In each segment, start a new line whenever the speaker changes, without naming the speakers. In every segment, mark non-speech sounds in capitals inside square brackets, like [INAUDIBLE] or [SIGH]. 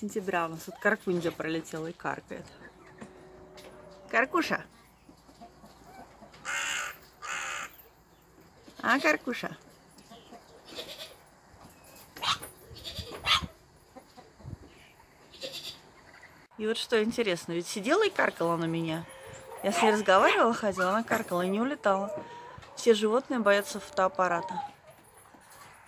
сентября. У нас тут каркунья пролетела и каркает. Каркуша! А, Каркуша? И вот что интересно, ведь сидела и каркала на меня. Я с ней разговаривала, ходила, она каркала и не улетала. Все животные боятся фотоаппарата.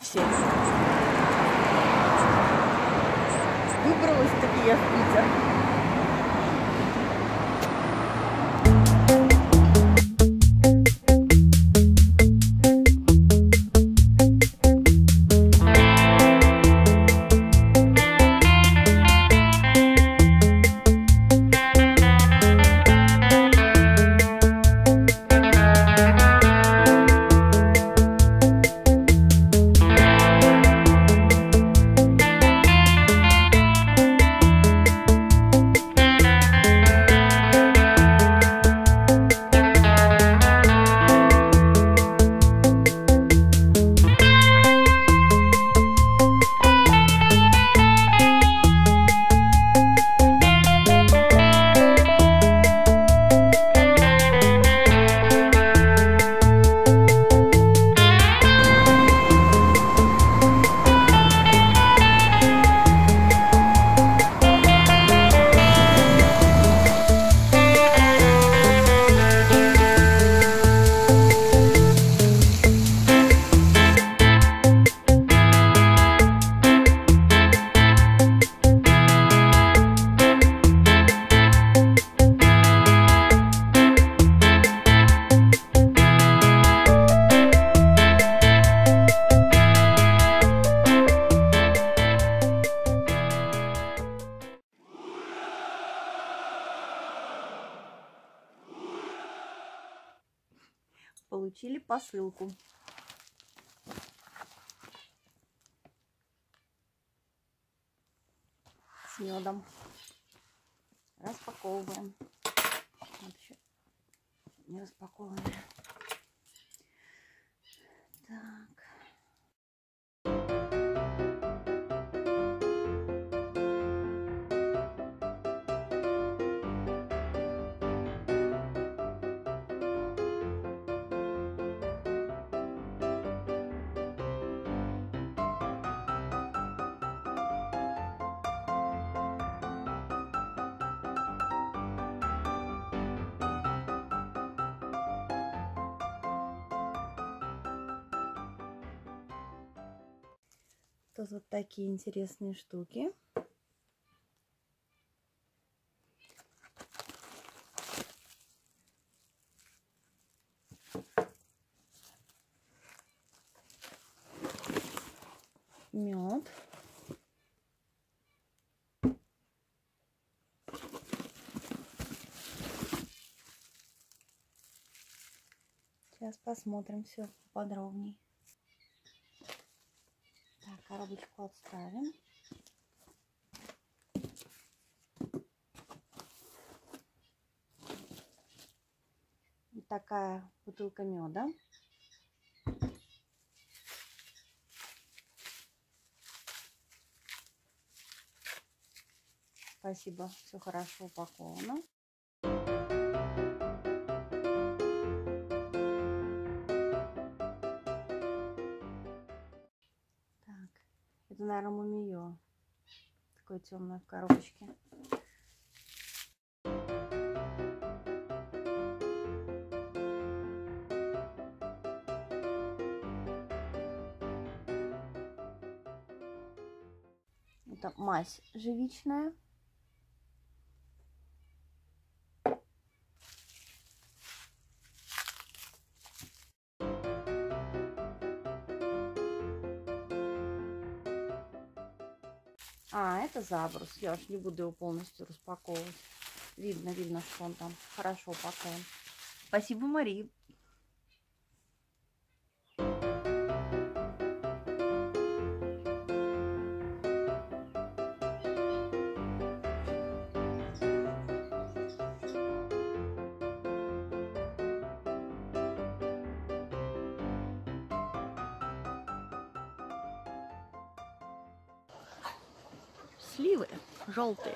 Все. В Питер. Посылку. С медом. Распаковываем. Вообще не распаковываем. Так. Тут вот такие интересные штуки. Мед. Сейчас посмотрим все подробнее коробочку отставим. Вот такая бутылка меда. Спасибо, все хорошо упаковано. Такое темное в коробочке. Это мазь живичная. Это забрус. Я уж не буду его полностью распаковывать. Видно, видно, что он там хорошо упакован. Спасибо, Марии.
肉饼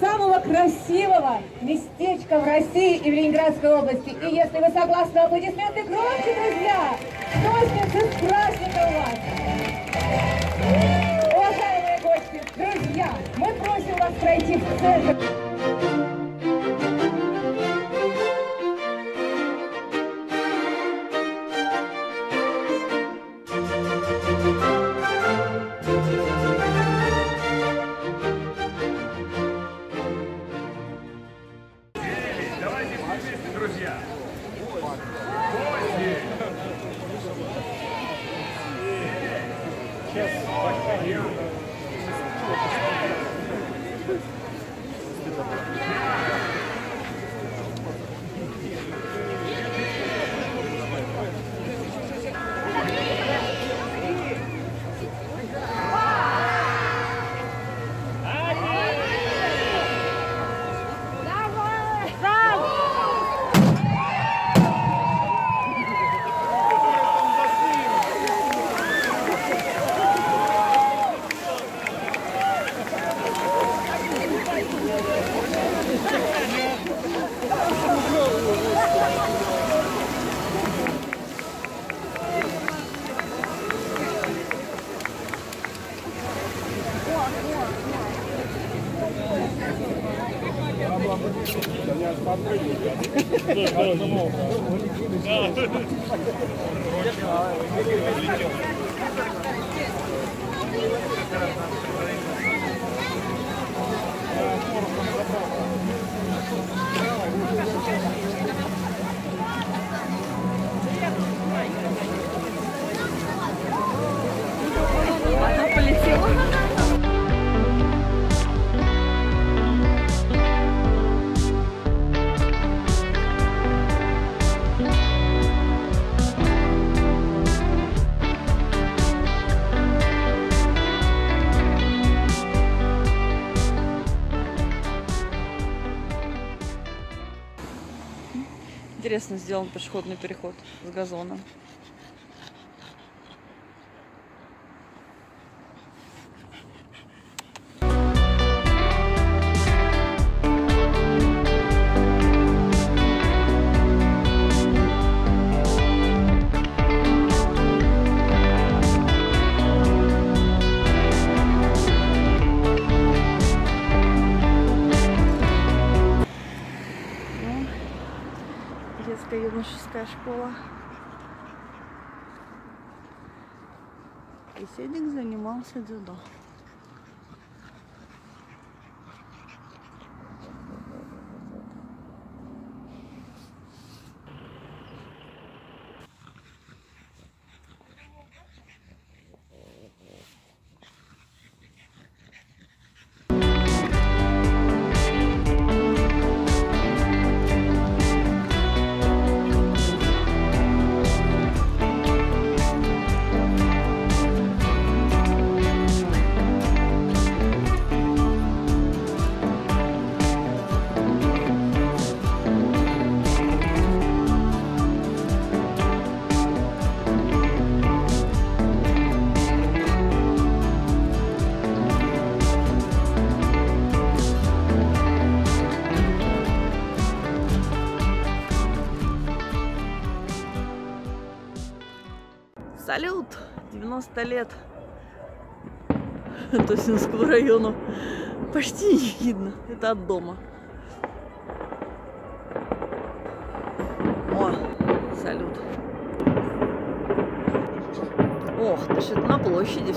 самого красивого местечка в России и в Ленинградской области. И если вы согласны, аплодисменты громче, друзья! Носницы с праздником вас! Уважаемые гости, друзья, мы просим вас пройти в центр.
Интересно сделан пешеходный переход с газоном. И Седик занимался дзюдо. Салют! 90 лет [LAUGHS] Тосинскому району. Почти не видно. Это от дома. О, салют. Ох, ты ж это на площади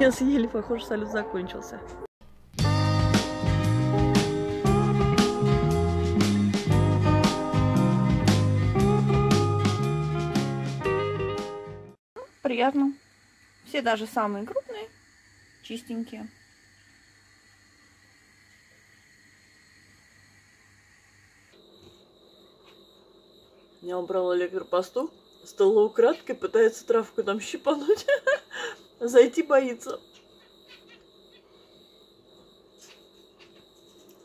меня съели, похоже, салют закончился. Приятно. Все даже самые крупные, чистенькие. Я убрала лекарпосту, стала украдкой, пытается травку там щипануть. [LAUGHS] Зайти боится.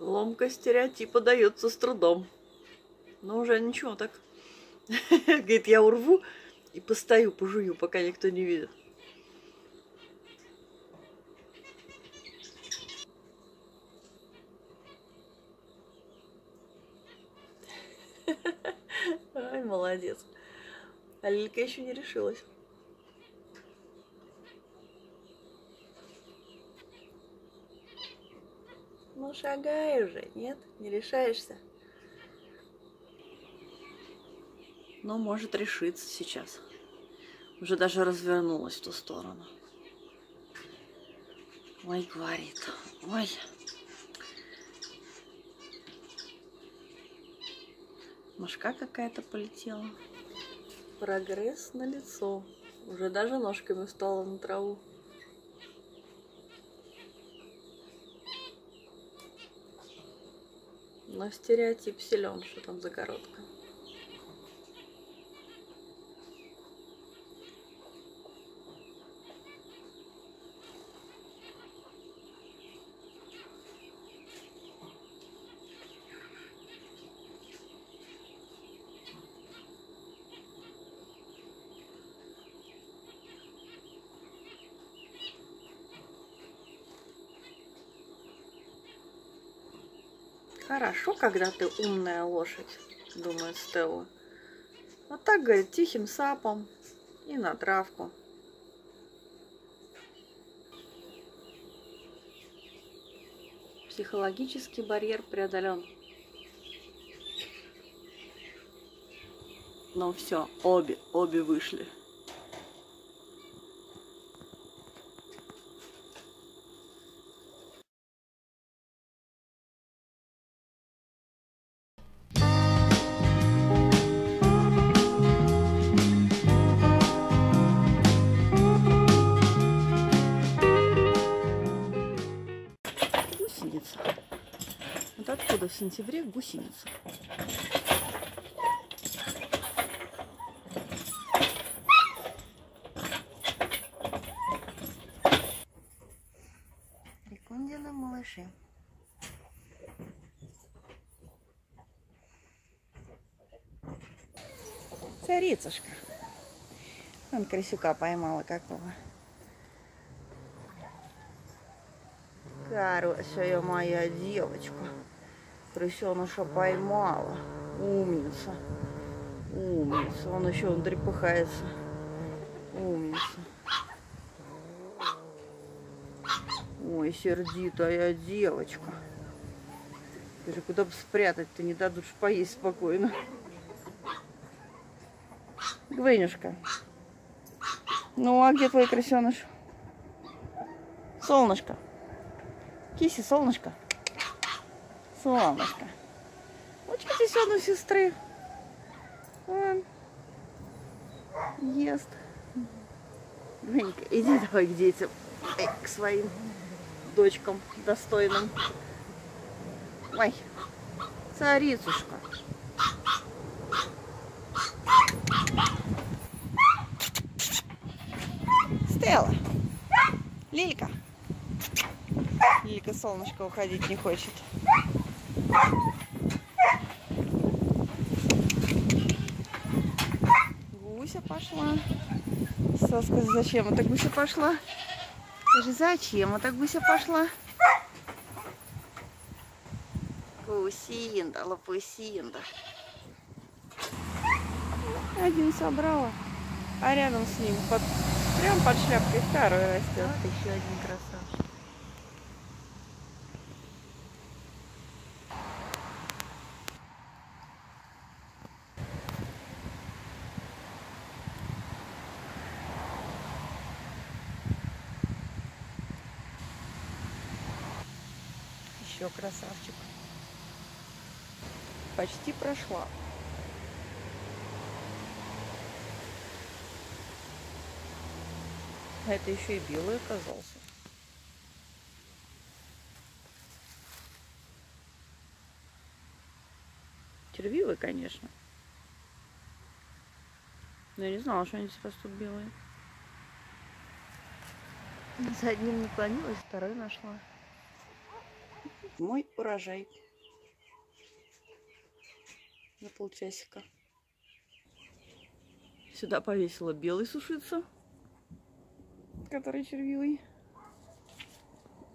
Ломка стереотипа дается с трудом. Но уже ничего так. [LAUGHS] Говорит, я урву и постою, пожую, пока никто не видит. [LAUGHS] Ай, молодец. А Лилька еще не решилась. Ну, шагай уже, нет? Не решаешься? Но может решиться сейчас. Уже даже развернулась в ту сторону. Ой, говорит. Ой. Мошка какая-то полетела. Прогресс на лицо. Уже даже ножками встала на траву. Но стереотип силен, что там за Хорошо, когда ты умная лошадь, думает Стелла. Вот так, говорит, тихим сапом и на травку. Психологический барьер преодолен. Ну все, обе, обе вышли. Сентябре гусеница? Рекундины малыши. Царицушка. Он крысюка поймала какого. Хорошая моя девочка. Крысеныша поймала. Умница. Умница. Он еще он трепыхается. Умница. Ой, сердитая девочка. Скажи, куда бы спрятать-то не дадут поесть спокойно. Гвенюшка. Ну, а где твой крысеныш? Солнышко. Киси, солнышко. Солнышко. Учитесь он у сестры. Он ест. Гвенька, иди давай к детям. Эй, к своим дочкам достойным. Ой, царицушка. Стелла. Лилька. Лилька солнышко уходить не хочет. Гуся пошла. Соска, зачем? Вот так Буся пошла? Скажи, зачем? Вот так Буся пошла? Пусинда, лапусинда. Один собрала, а рядом с ним, под, прям под шляпкой второй растет.
Вот еще один красавчик.
Еще красавчик. Почти прошла. А это еще и белый оказался. Червивый, конечно. Но я не знала, что они растут белые. За одним наклонилась, второй нашла. Мой урожай. На полчасика. Сюда повесила белый сушиться, который червивый.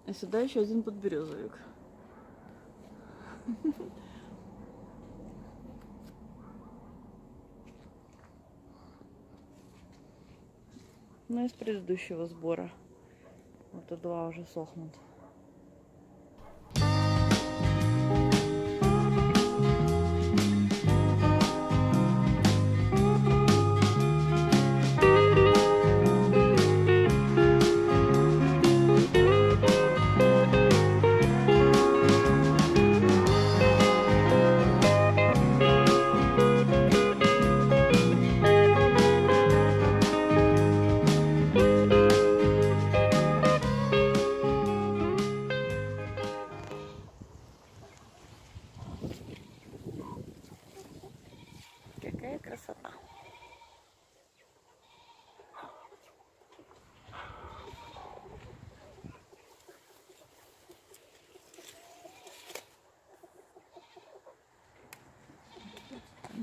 А сюда еще один подберезовик. Ну, из предыдущего сбора. Вот и два уже сохнут.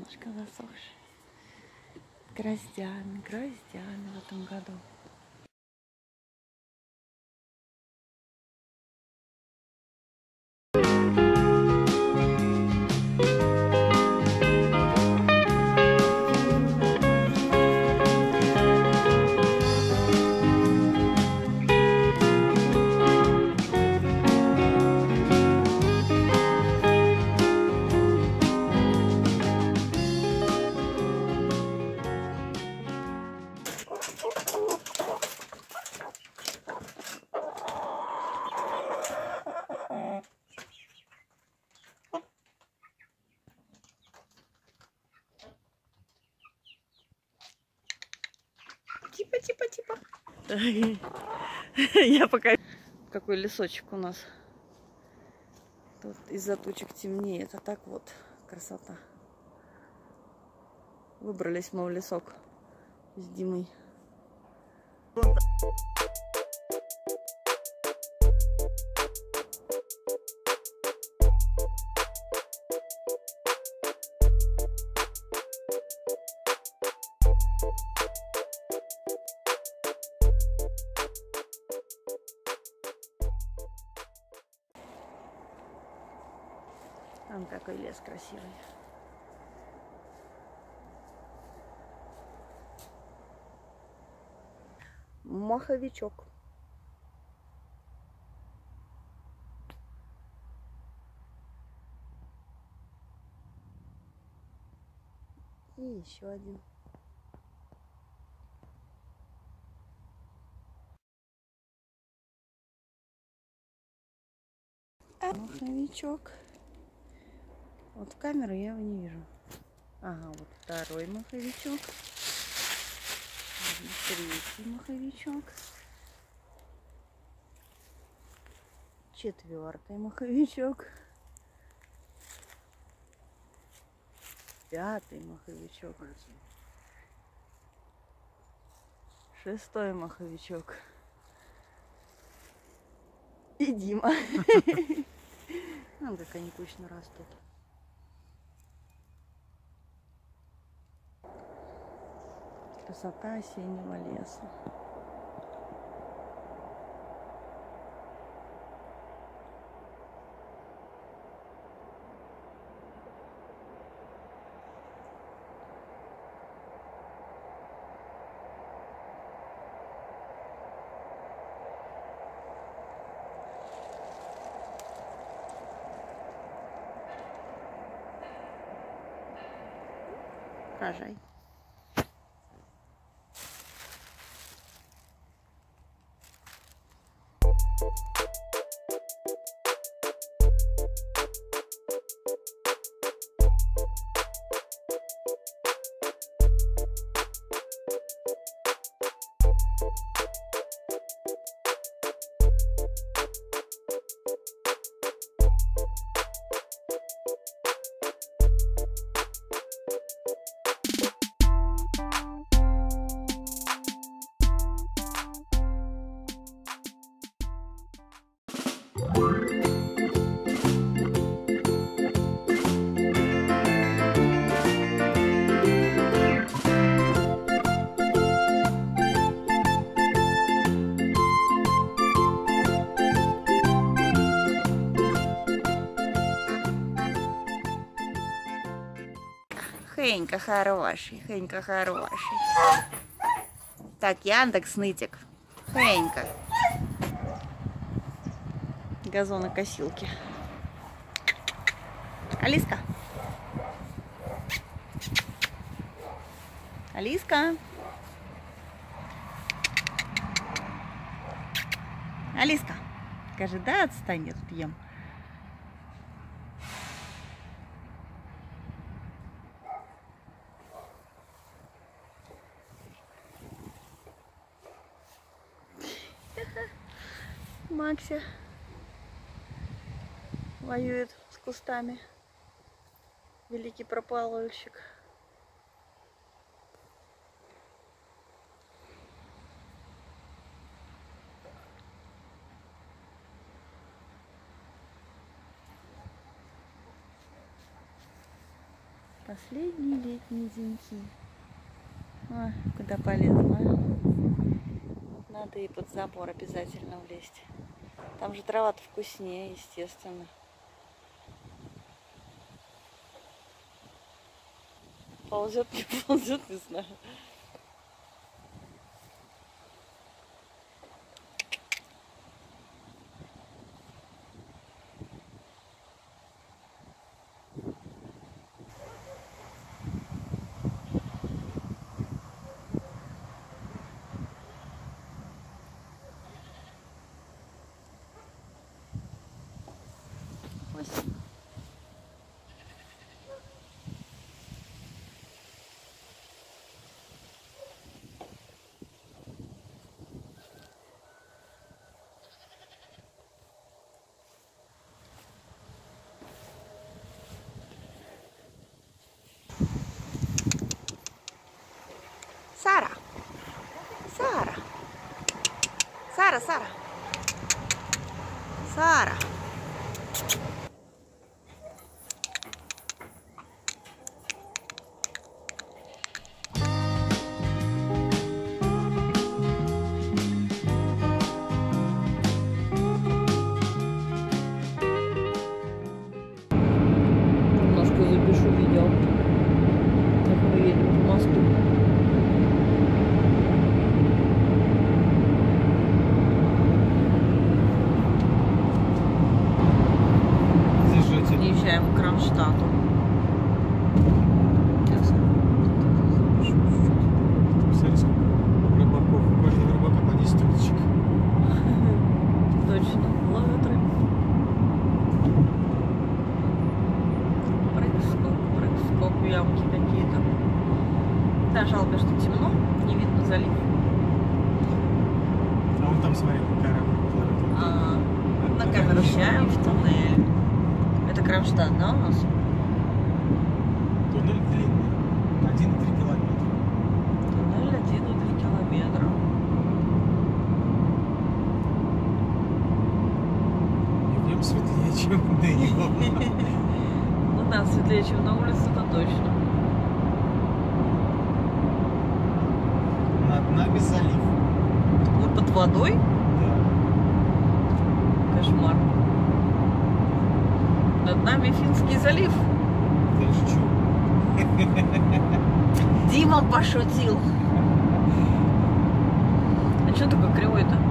Немножко засохший. Гроздями, гроздями в этом году. [LAUGHS] Я пока... Какой лесочек у нас. Тут из-за тучек темнеет. А так вот, красота. Выбрались мы в лесок с Димой. Там какой лес красивый. Маховичок. И еще один. Маховичок. Вот в камеру я его не вижу. Ага, вот второй маховичок. Третий маховичок. Четвертый маховичок. Пятый маховичок. Шестой маховичок. И Дима. [LAUGHS] Вон как они кучно растут. Красота осеннего леса. Рожай. Хенька хороший, Хенька хороший. Так, Яндекс Нытик. Хенька. Газонокосилки. Алиска. Алиска. Алиска. Скажи, да, отстань, я тут ем. Макси воюет с кустами. Великий прополольщик. Последние летние деньки. А, куда полезла. Надо и под забор обязательно влезть. Там же трава-то вкуснее, естественно. Ползет, [LAUGHS] не ползет, не знаю. assim. Sara. Sara. Sara, Sara. Sara.
るよ。там светлее, [LAUGHS] чем до него.
Ну да, светлее, чем на улице, это точно. Над нами залив. Вот под водой? Да. Кошмар. Над нами Финский залив.
Да шучу.
Дима пошутил. [LAUGHS] А что такое кривой-то?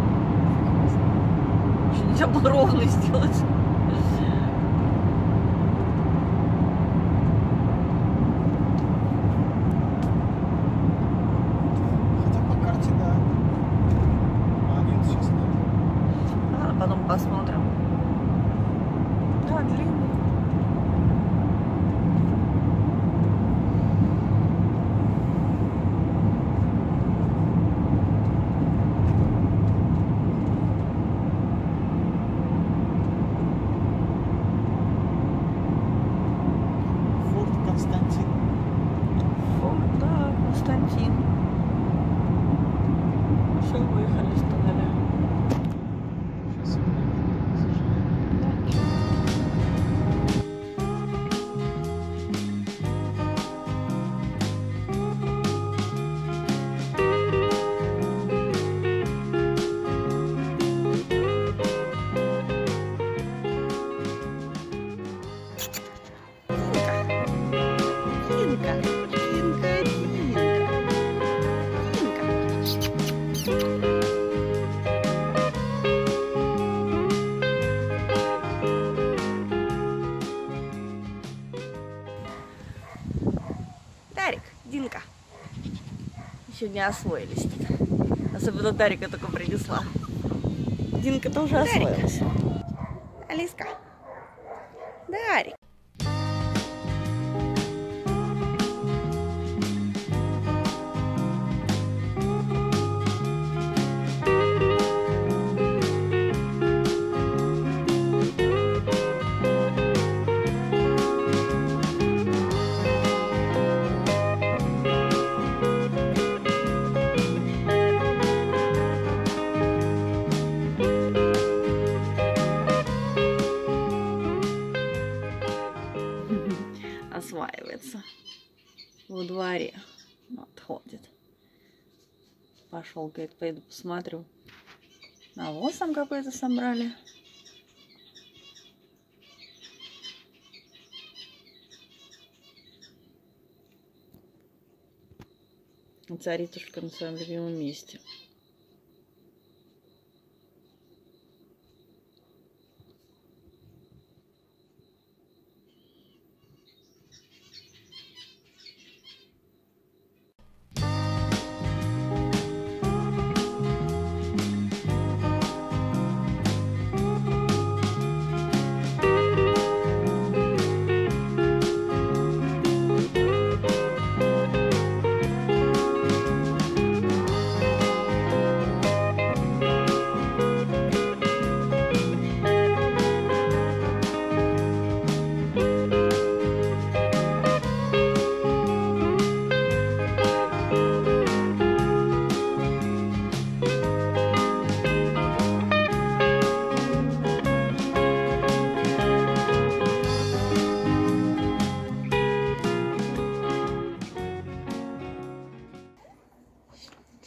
[LAUGHS] Нельзя было ровно сделать? Еще не освоились. Особенно Дарика только принесла. Динка тоже освоилась. Алиска. Дарик. Во дворе. Отходит. Пошел, говорит, пойду посмотрю. Навоз там какой-то собрали. Царитушка на своем любимом месте.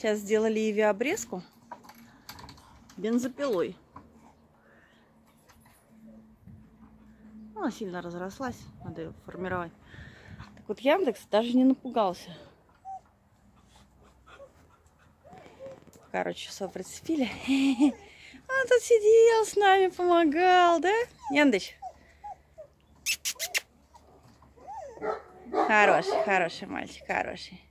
Сейчас сделали Иве обрезку бензопилой. Она сильно разрослась, надо ее формировать. Так вот Яндекс даже не напугался. Короче, все прицепили. [LAUGHS] Он тут сидел с нами, помогал, да? Яндыч? Хороший, хороший мальчик, хороший.